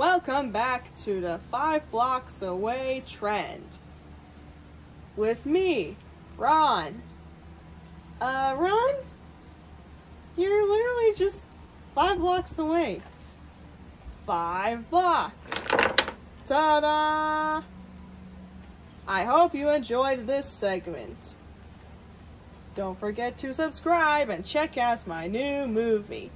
Welcome back to the five blocks away trend. With me, Ron. Uh, Ron? You're literally just five blocks away. Five blocks. Ta da! I hope you enjoyed this segment. Don't forget to subscribe and check out my new movie.